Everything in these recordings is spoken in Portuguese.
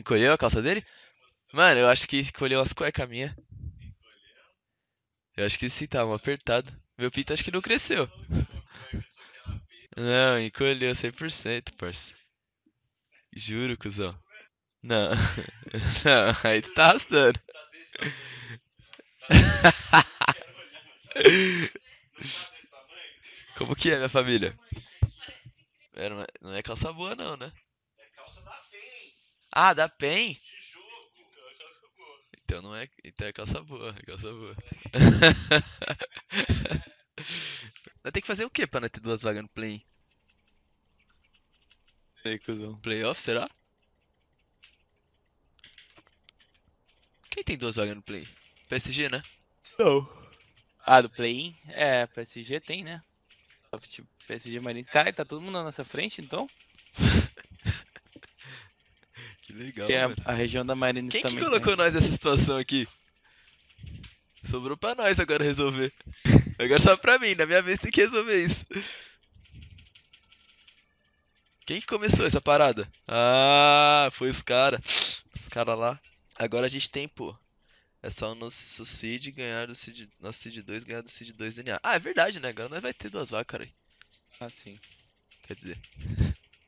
Encolheu a calça dele? Mano, eu acho que encolheu as cuecas minha. Eu acho que sim, tava apertado. Meu pinto acho que não cresceu. Não, encolheu 100%, parça. Juro, cuzão. Não. Não, aí tu tá arrastando. Como que é, minha família? Não é calça boa, não, né? Ah, da PEN? Então não é. Então é calça boa, é calça boa. Vai ter que fazer o que pra não ter duas vagas no play? Sei, cuzão. Playoff, será? Quem tem duas vagas no play? PSG, né? Não. Ah, do play-in? É, PSG tem, né? Só, Tipo, PSG Marinho. Cara, tá todo mundo na nossa frente, então? Que legal, a, a região da Marines Quem que também. colocou tem. nós nessa situação aqui? Sobrou pra nós agora resolver. Agora só pra mim, na minha vez tem que resolver isso. Quem que começou essa parada? Ah, foi os cara. Os cara lá. Agora a gente tem, pô. É só o nosso seed ganhar do seed, nosso seed 2 ganhar do seed 2 DNA. Ah, é verdade, né? Agora nós vai ter duas vacas, cara. Ah, sim. Quer dizer.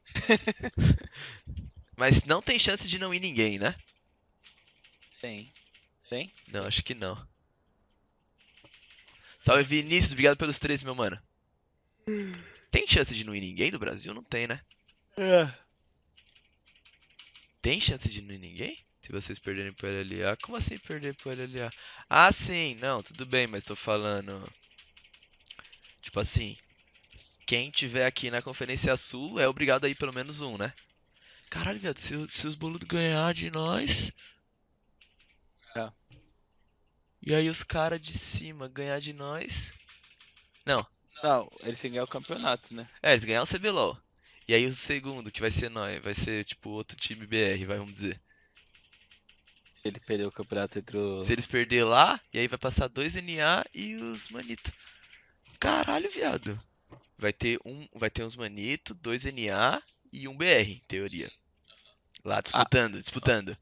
Mas não tem chance de não ir ninguém, né? Tem. Tem? Não, acho que não. Salve Vinícius, obrigado pelos três, meu mano. Tem chance de não ir ninguém do Brasil? Não tem, né? É. Tem chance de não ir ninguém? Se vocês perderem pro LLA. Como assim perder pro LLA? Ah, sim, não, tudo bem, mas tô falando. Tipo assim. Quem tiver aqui na Conferência Sul é obrigado a ir pelo menos um, né? Caralho, viado, se, se os boludos ganhar de nós. É. E aí os caras de cima ganhar de nós. Não, Não, eles têm que ganhar o campeonato, né? é, eles ganhar o CBLOL. E aí o segundo, que vai ser nós, vai ser tipo outro time BR, vai, vamos dizer. Ele perdeu o campeonato entre o. Se eles perder lá, e aí vai passar dois NA e os manito. Caralho, viado. Vai ter um, vai ter uns manito, dois NA e um BR, em teoria. Lá disputando, disputando.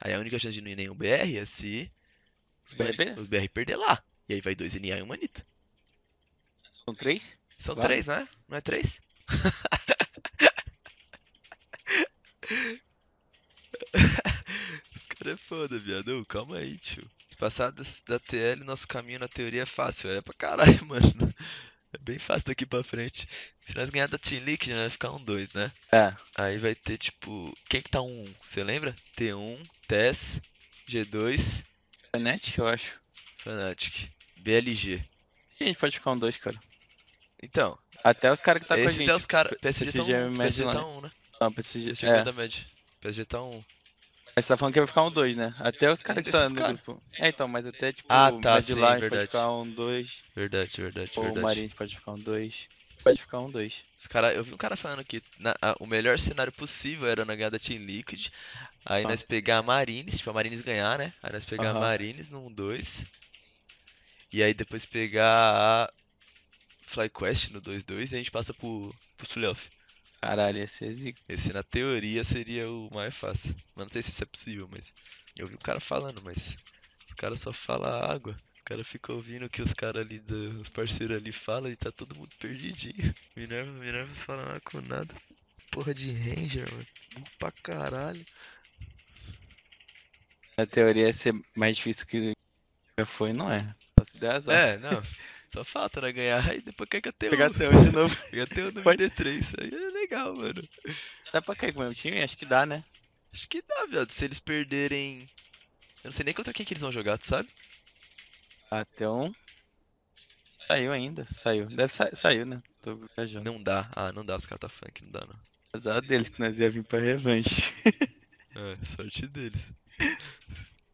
Aí a única chance de não ir nenhum BR é se os BR BR, perder? os BR perder lá. E aí vai dois NA e um manito. São três? São Claro. três, né? Não é três? Os caras é foda, viado. Calma aí, tio. Passar das- da TL, nosso caminho na teoria é fácil. É pra caralho, mano. É bem fácil daqui pra frente. Se nós ganhar da Team Liquid, né, vai ficar um 2, né? É. Aí vai ter, tipo... Quem que tá um 1? Você lembra? T1, TES, G2, Fnatic, eu acho. Fnatic, BLG. A gente pode ficar um dois, cara. Então, Até os caras que tá com a esses gente. é os caras... PSG tá PSG é 1, médio PSG lá, tá né? 1, né? Não, PSG. PSG É. da média. PSG tá 1. Mas você tá falando que vai ficar um 2, né? Até os caras que tá no cara. grupo. É, então, mas até tipo Ah, o tá, sim, verdade. pode ficar um 2. Verdade, verdade, Ou o verdade. Marinho pode ficar um 2. Pode ficar um 2. Os cara, eu vi um cara falando que na- a- o melhor cenário possível era na ganhada da Team Liquid. Aí Ah. nós pegar a Marines, tipo a Marines ganhar, né? Aí nós pegar a Aham. Marines num 2. E aí depois pegar a FlyQuest no 2-2 e a gente passa pro, pro playoff. Caralho, ia ser zica. Esse na teoria seria o mais fácil. Mas não sei se isso é possível, mas. Eu vi um cara falando, mas. Os caras só falam água. Os caras ficam ouvindo o que os caras ali, do- os parceiros ali falam e tá todo mundo perdidinho. Minerva, Minerva fala nada com nada. Porra de Ranger, mano. Burro pra caralho. Na teoria ia ser mais difícil que já foi, não é? Azar. É, não. Só falta, né? Ganhar e depois quer ter Pegar um. até um de novo. Pegar até um no Pode- MD3. Aí é legal, mano. Dá pra cair com o meu time? Acho que dá, né? Acho que dá, viado. Se eles perderem. Eu não sei nem contra quem que eles vão jogar, tu sabe? Até um. Saiu ainda, saiu. Deve sa saiu, né? Tô viajando. Não dá. Ah, não dá, os caras tá funk, não dá não. Azar deles que nós ia vir pra revanche. É, sorte deles.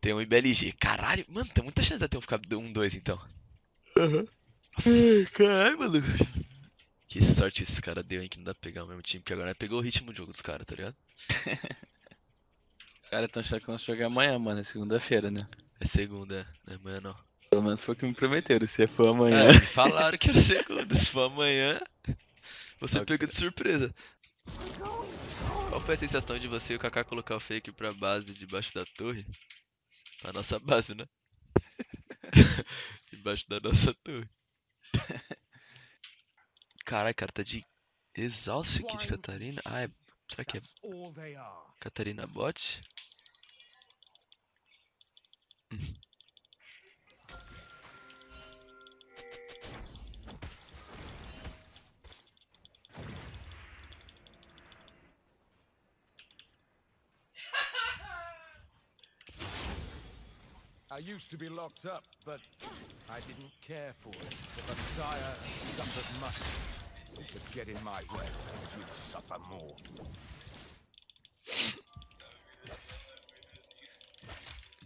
Tem um IBLG. Caralho, mano, tem muita chance de ter um ficar 1-2 então. Nossa, Caralho, maluco. que sorte esse cara deu, hein, que não dá pra pegar o mesmo time, porque agora pegou o ritmo do jogo dos caras, tá ligado? Os caras tão achando que nós jogar amanhã, mano. É segunda-feira, né? É segunda, não é amanhã não. Pelo menos foi o que me prometeram. Se for amanhã. É, me falaram que era segunda, se for amanhã, você Ok. pega de surpresa. Qual foi foi a sensação de você e o Kaká colocar o fake pra base debaixo da torre? Pra nossa base, né? debaixo da nossa torre. Caralho, cara, tá de exausto aqui de Catarina. Ah, é... será que é. Catarina Bot? I used to be locked up, but I didn't care for it. The Messiah suffered much. You could get in my way, and you'd suffer more.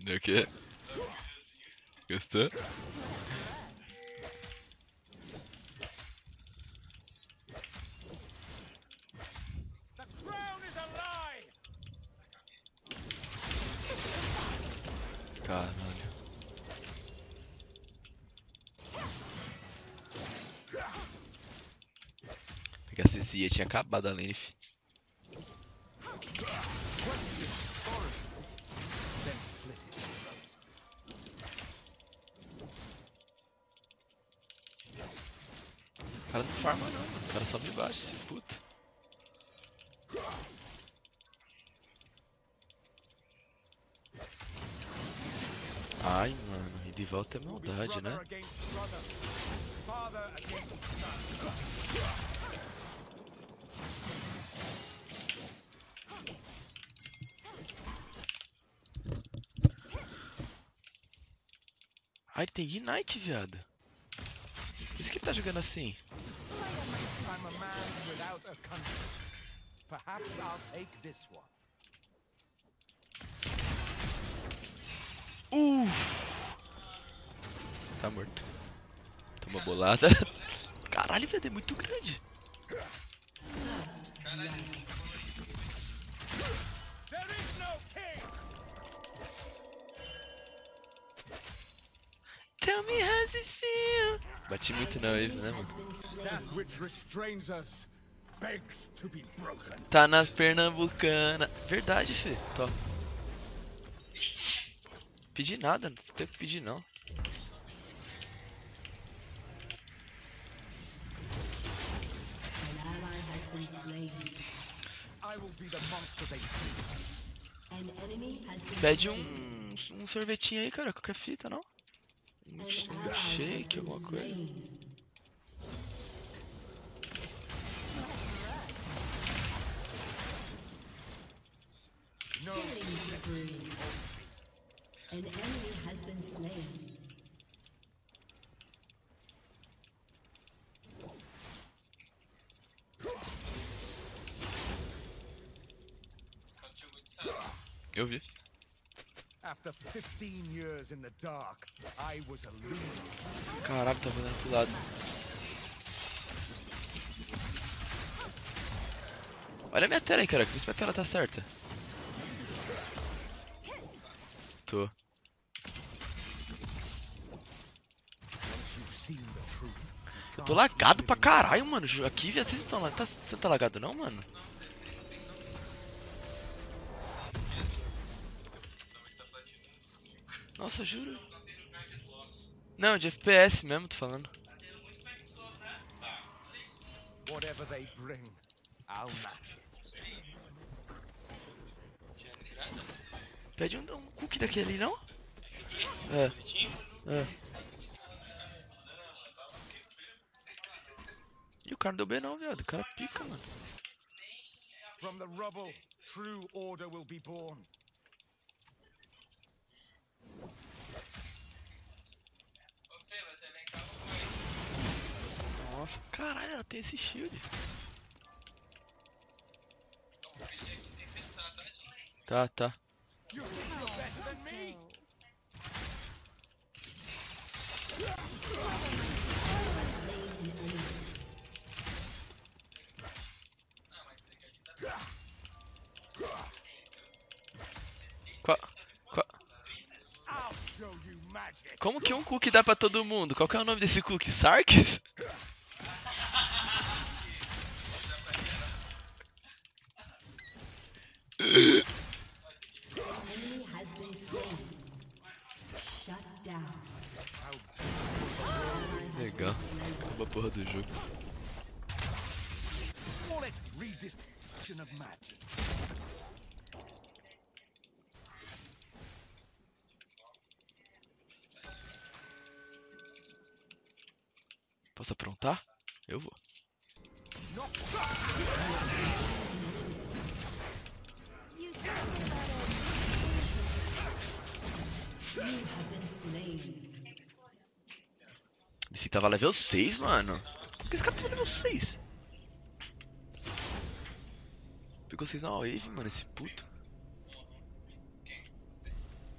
O quê? Gostou? CC tinha acabado a lane. O cara não farma não, mano. O cara sobe embaixo, esse puto. Ai, mano, e de volta é maldade, né? Ai, ele tem Ignite, viado. Por isso que ele tá jogando assim. Uh! Tá morto. Toma bolada. Caralho, velho, é muito grande. There Tell me how you feel. Bati muito na wave, né, mano? That which restrains us begs to be broken. Tá nas pernambucana. Verdade, Fê. Top. Pedi nada, não tem que pedir não. Pede um, um sorvetinho aí, cara, qualquer fita, não? Um, shake, alguma coisa. An enemy has been slain. Eu vi. Caralho, tá mandando pro lado. Olha a minha tela aí, cara. Vê se minha tela tá certa. Tô. Eu tô lagado pra caralho, mano. Aqui, vocês estão lá. Tá, você não tá lagado não, mano? Nossa, juro. Não, de FPS mesmo, tô falando. Whatever they bring, I'll match it. Pede um, um cookie daquele ali, não? É. É. E o cara não deu bem não, viado. O cara pica, mano. From the rubble, true order will be born. Nossa, caralho, ela tem esse shield. Tá, tá. Qual, qual, como que um cookie dá pra todo mundo? Qual que é o nome desse cookie? Sarkis? Redistribution of magic. Posso aprontar? Eu vou. Esse tava level 6, mano. Por que esse cara tava level 6? Pegou 6 na wave, mano, esse puto.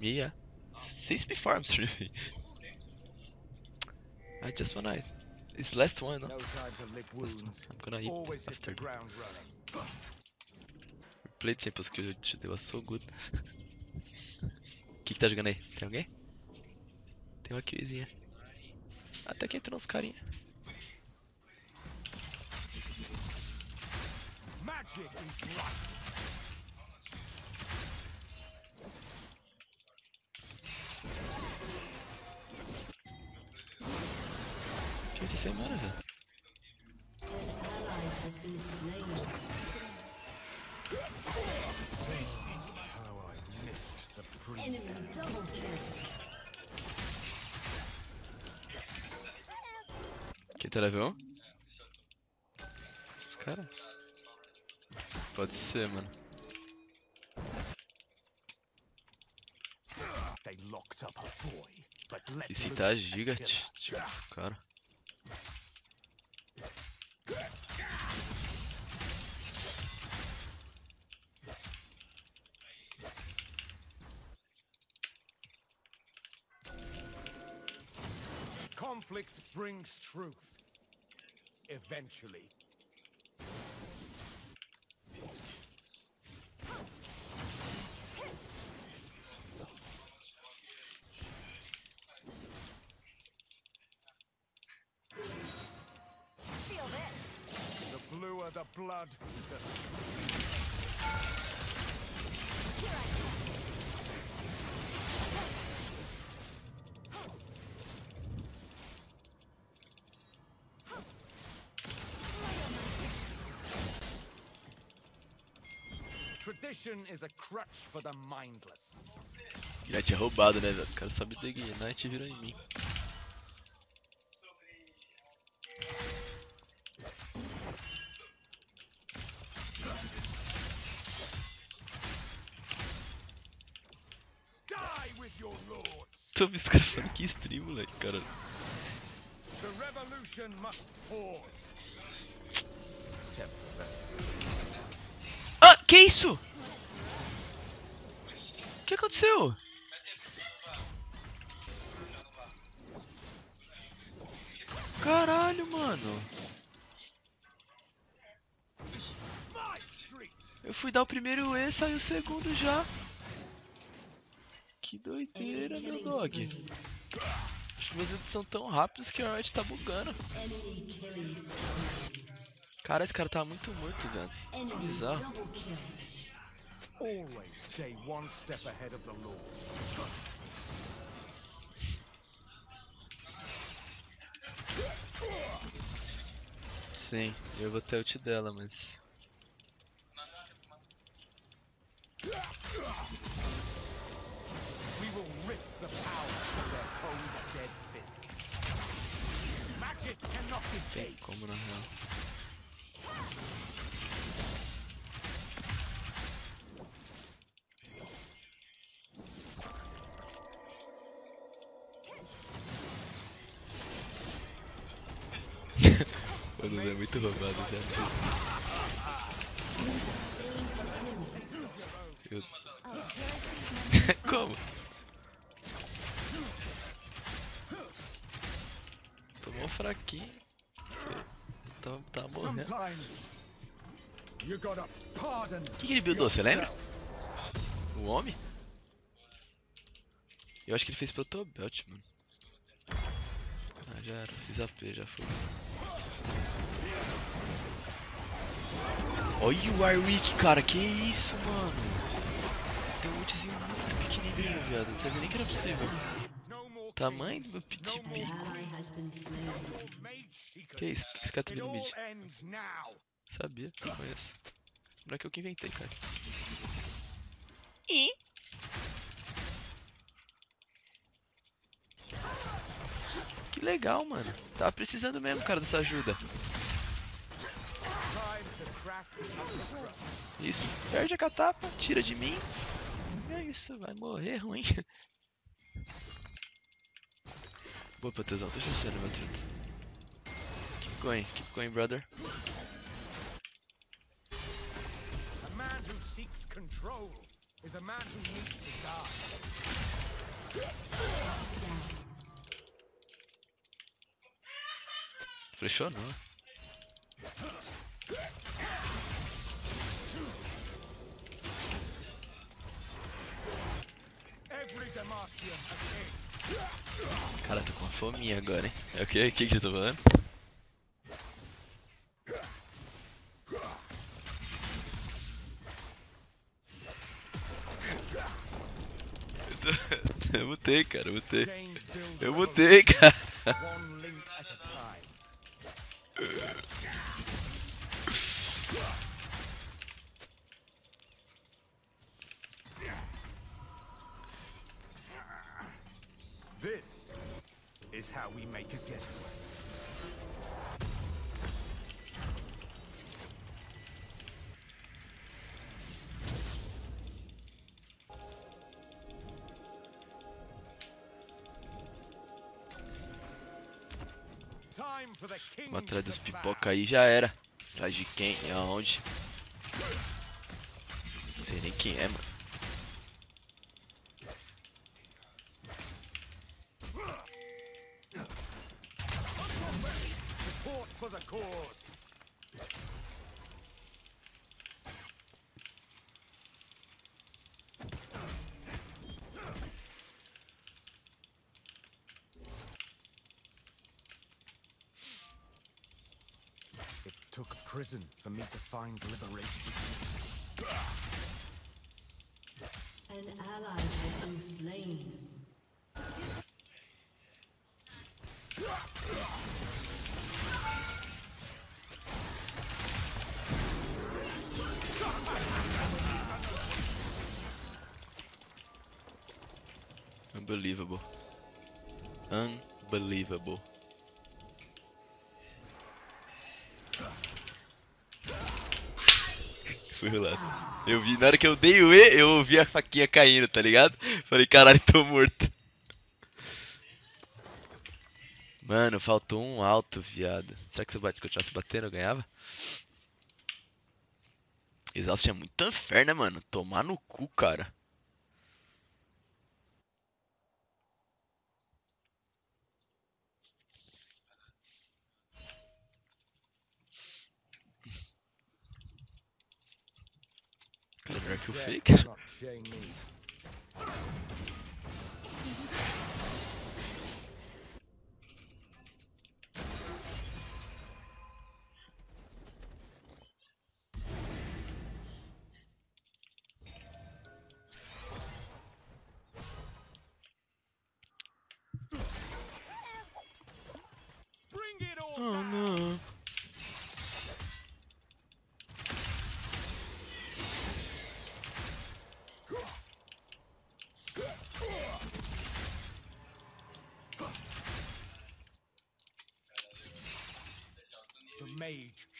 Yeah. 6 performs for me. I just wanna... It's last one, no? Last one. I'm gonna eat hit after ground running. Played Champions que eu was so good. O que, que tá jogando aí? Tem alguém? Tem uma killzinha. Até que entrou uns carinha. Slain. How I missed the free. Enemy double kill. Quem tá level 1? Esse cara? Pode ser, mano. Locked up a tá giga, esse cara. Conflict brings truth. Eventually. The Tradition is a crutch for the mindless. Já tinha roubado, né, velho? O cara sabe de e virou em mim. Tô me falando que stream, moleque, cara. The revolution must pause. Ah, que isso? O que aconteceu? Caralho, mano. Eu fui dar o primeiro E, saiu o segundo já. Que doideira, meu dog. Acho que meus são tão rápidos que a Riot tá bugando. Cara, esse cara tá muito morto, velho. Bizarro. double kill. Always stay one step ahead of the law. Sim, eu vou ter ult dela, mas. The power from their cold dead fists. Magic cannot be como na real. O Dudu é muito roubado já. Eu... Como? Tomou fraquinho. Você tá, tá morrendo. O que, que ele buildou, você lembra? O homem? Eu acho que ele fez Protobelt, mano. Ah, já era, fiz AP, já foi. Olha o Warwick, cara, que isso, mano? Tem um ultzinho muito pequenininho. viado. Não sabia nem que era possível. Tamanho do no pit more An pit. ally has been slain. more mage seekers. Que isso? Por que esse cara tá vindo all mid? Sabia, conheço. Esse moleque é o que inventei, cara. Que legal, mano. Tava precisando mesmo, cara, dessa ajuda. Isso, perde a catapa, tira de mim. É isso, vai morrer ruim. Boa, Patezão, deixa meu truta. Keep going, keep going, brother. A man who seeks control is a man who needs to die. Não. Every Demacian a king. Cara, tô com uma fominha agora, hein? É o que? O que que tá falando? Eu tô- Eu mutei, cara, eu mutei. Eu mutei, cara. pipoca aí já era. Atrás de quem? Aonde? Não sei nem quem é, mano. Prison for me to find liberation. An ally has been slain. Unbelievable. Unbelievable. Eu vi, na hora que eu dei o E, eu ouvi a faquinha caindo, tá ligado? Falei, caralho, tô morto. Mano, faltou um alto, viado. Será que se eu continuasse batendo, eu ganhava? Exausto é muito unfair, né, mano? Tomar no cu, cara. Cara, melhor que o Death fake.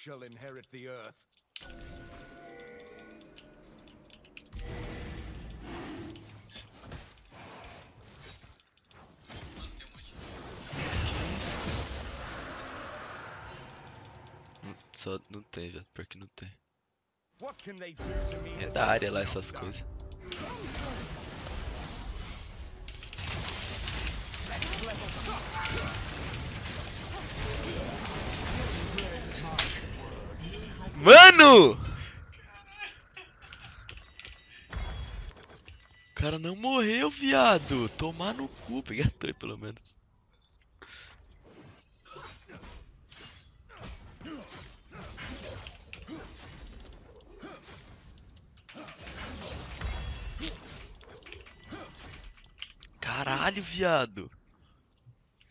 Shall inherit the earth. Só não tem, velho. Pior que não tem. É da área lá essas coisas. Mano! O cara não morreu, viado. Tomar no cu. Peguei a torre, pelo menos. Caralho, viado.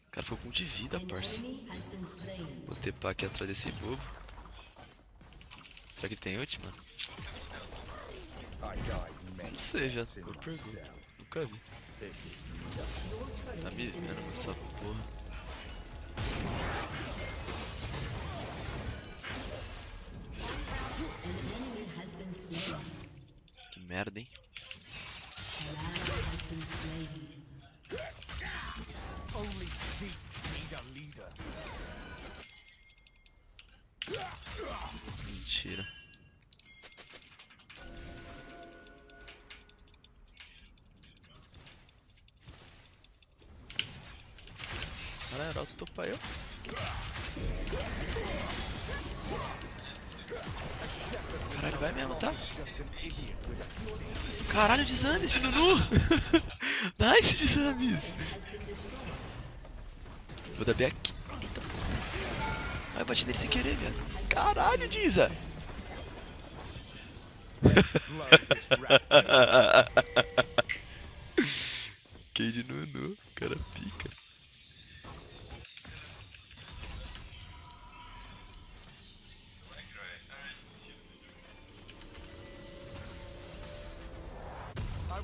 O cara ficou com um de vida, parça. Vou tepar aqui atrás desse bobo. Será que tem ult, mano? I died many Não sei, já. Eu pergunto. Nunca vi. Tá me vendo essa porra. Que merda, hein? Caralho, desames de Nunu! nice, desames! Vou dar B aqui. Eita porra. Ai, eu bati nele sem querer, velho. Caralho, Diza!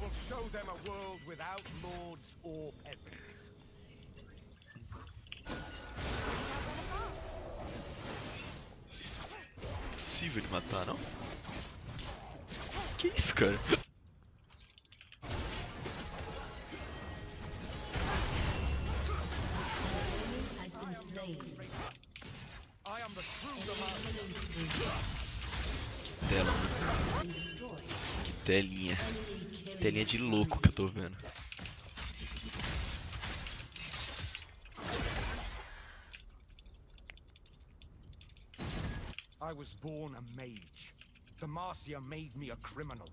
will show them a world without lords or peasants. Impossível de matar, não? Que isso, cara? Telinha de louco que eu tô vendo. I was born a mage. The Marcia made me a criminal.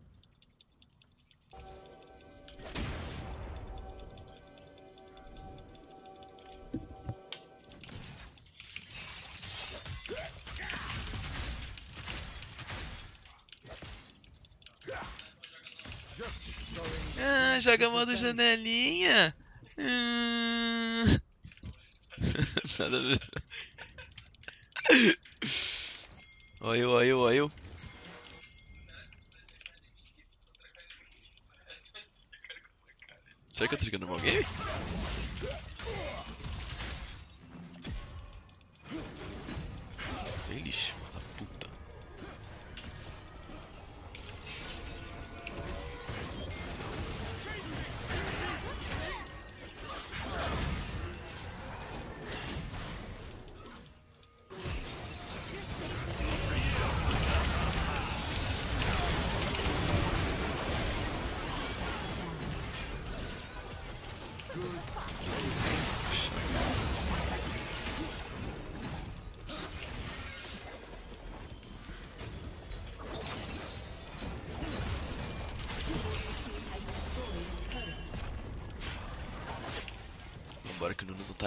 Ah, joga modo janelinha. Hum. Nada a ver. Olha eu, olha eu, olha eu. Será que eu tô jogando mal game?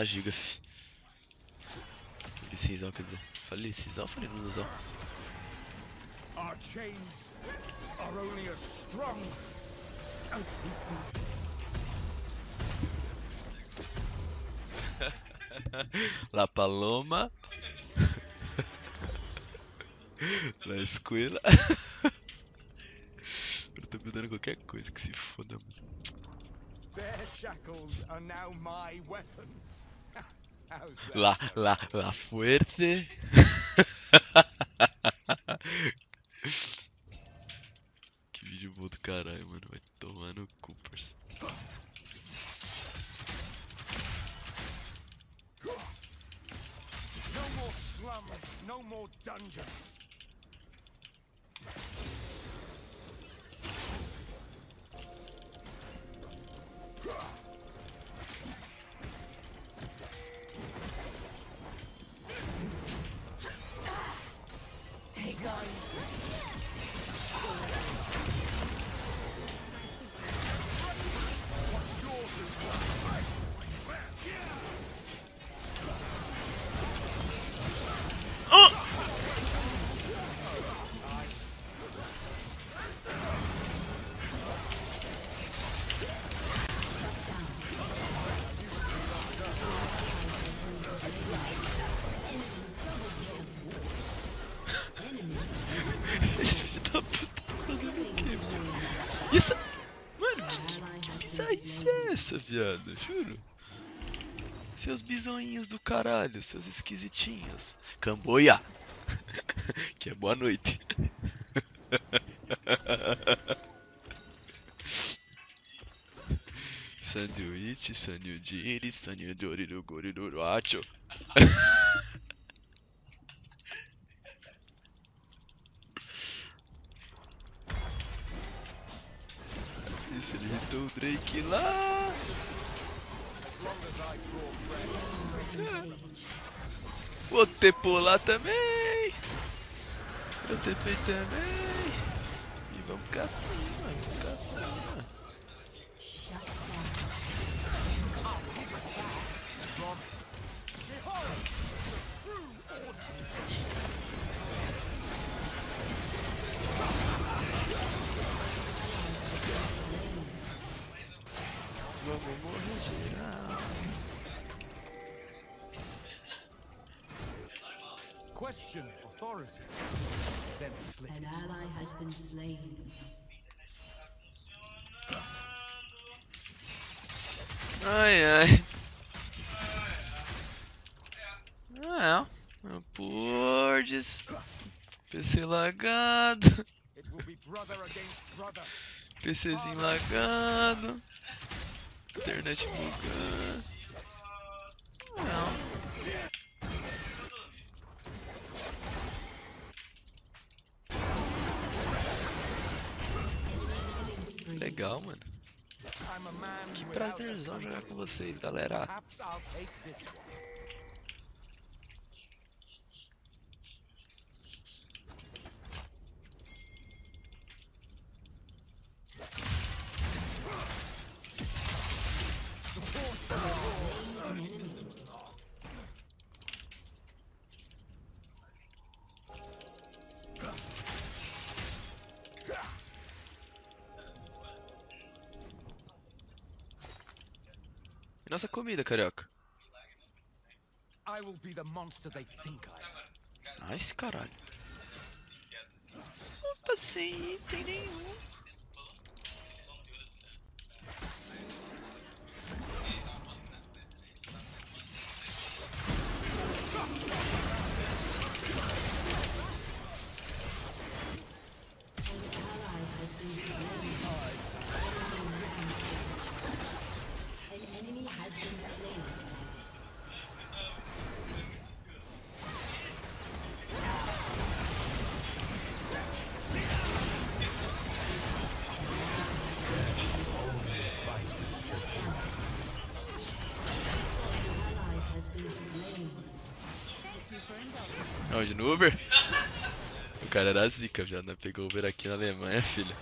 Tá giga, fi. Licinzão, quer dizer. Falei licinzão ou falei Nunuzão? Our chains are only as strong as. La Paloma. La Escuela. Eu tô pedindo qualquer coisa que se foda, mano. Their shackles are now my weapons. La, la, la Fuerte. viado? Juro. Seus bisonhinhos do caralho, seus esquisitinhos. Camboia! que é boa noite. Sanduíche, sanudiri, sanudori, goriru, acho. Isso, ele irritou o Drake lá. Ter pular também. Ter feito também. E vamos pra cima, vamos pra authority. Then slit An it. ally has been slain. Ai ai. Ah, é. Pordes. PC lagado. It will be brother against brother. PCzinho lagado. Internet bugando. Legal, mano. Que prazerzão jogar com vocês, galera. Nossa comida, carioca? I will be the monster they think I am. Nice, caralho. Não tá sem item nenhum. Onde? No Uber? O cara era zica, viado. né? Pegou Uber aqui na Alemanha, filho.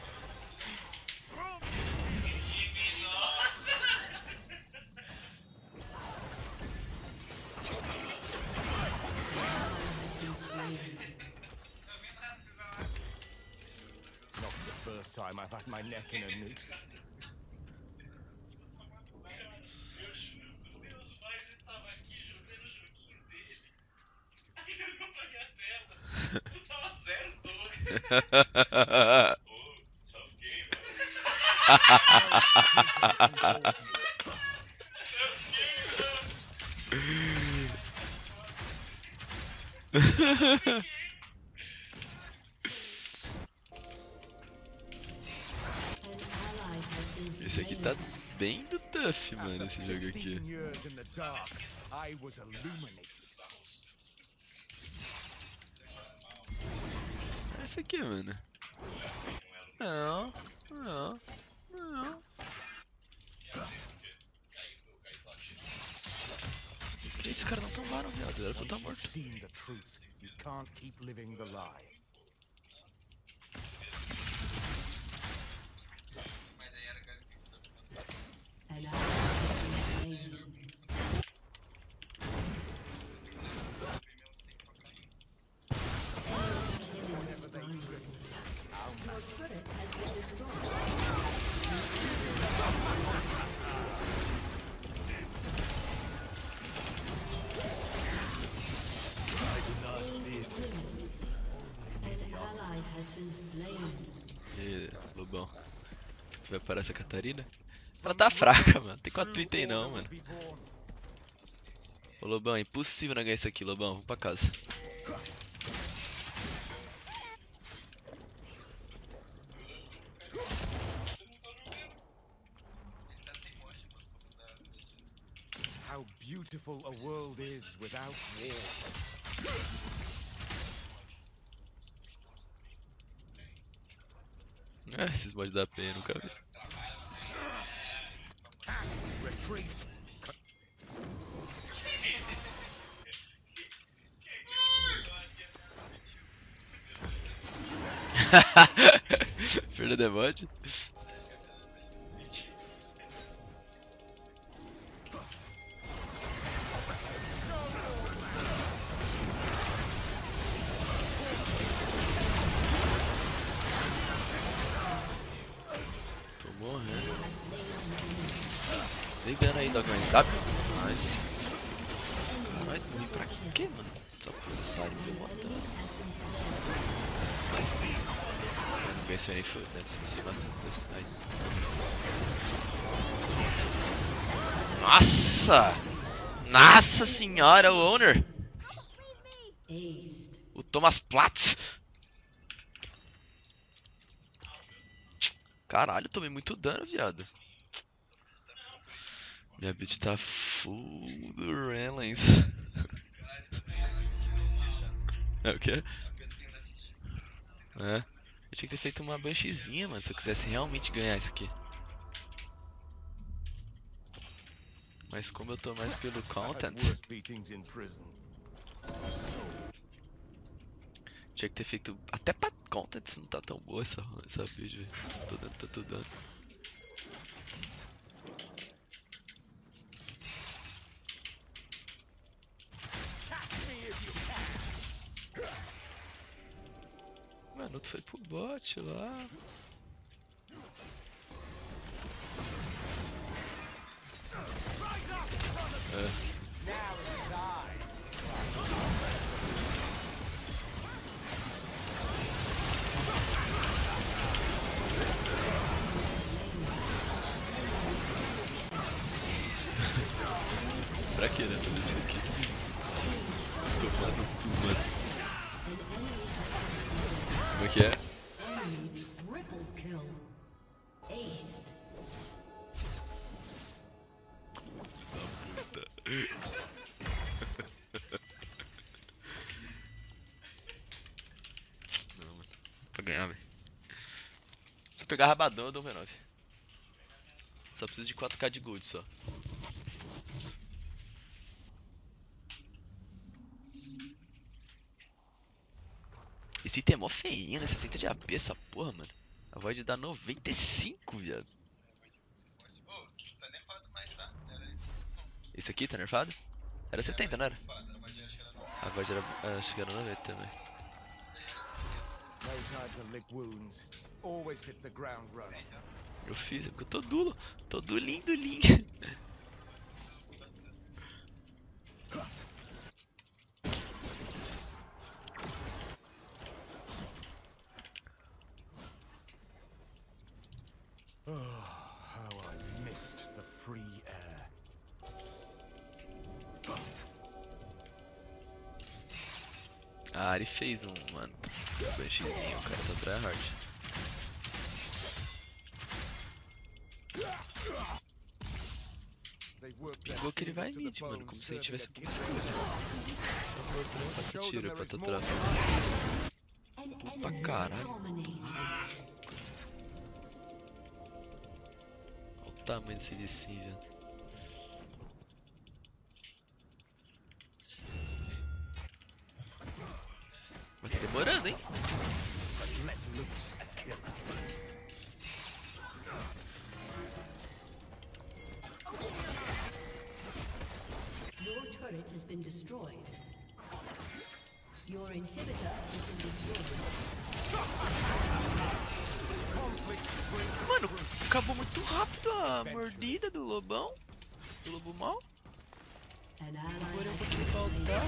I was illuminated. É esse aqui, mano. Não, não, não. Por que esses caras não tomaram, viado? Era pra eu estar Once morto. you've seen the truth, you can't keep living the lie. Parar essa Catarina? Ela tá fraca, mano. Tem 4 itens não, mano. Ô Lobão, é impossível negar isso aqui, Lobão. Vamos pra casa. How beautiful a world is without war. É, esses mods da penha, nunca vi. Perda de mod? Senhora, o owner! O Thomas Platz! Caralho, tomei muito dano, viado. Minha build tá full do Renlens. É o quê? É. Eu tinha que ter feito uma bansheezinha, mano, se eu quisesse realmente ganhar isso aqui. Mas como eu tô mais pelo content, tinha que ter feito. Até pra content não tá tão boa essa, essa velho. Tô dando, tô, tô dando. Mano, tu foi pro bot lá. É. Pra que, né? Fazer isso aqui? Tomar no cu, mano. Como é que é? Pegar rabadão, eu dou um V9. Só preciso de 4k de gold só. Esse item é mó feinho, né? 60 de AP essa porra, mano. A void dá 95, viado. Era isso. Esse aqui tá nerfado? Era 70, não era? A que era Acho que era 90 também. Always hit the ground running. Eu fiz, é porque eu tô dulo. Tô dulinho, dulinho. Oh, how I missed the free air. A Ari fez um, mano. Bansheezinho, o cara tá tryhard. Pingou que ele vai mid, mano. Como se ele tivesse a com king. skill. Pata tiro, pata trap. An pra enemy caralho. Olha o tamanho desse vicinho, velho. Agora eu vou te voltar.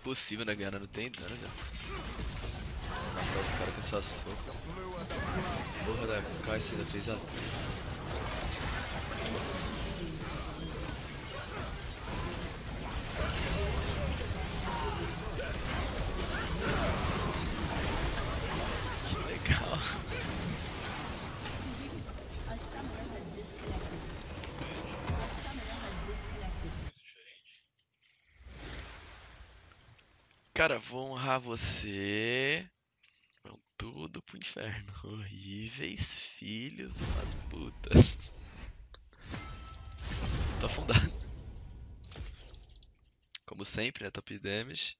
Impossível, né, galera? Não tem dano, né? Matar os caras com essa sopa. Porra da Kai, você ainda fez a. honrar você. Vão tudo pro inferno. Horríveis filhos de umas putas. Tô afundado. Como sempre, né? Top damage.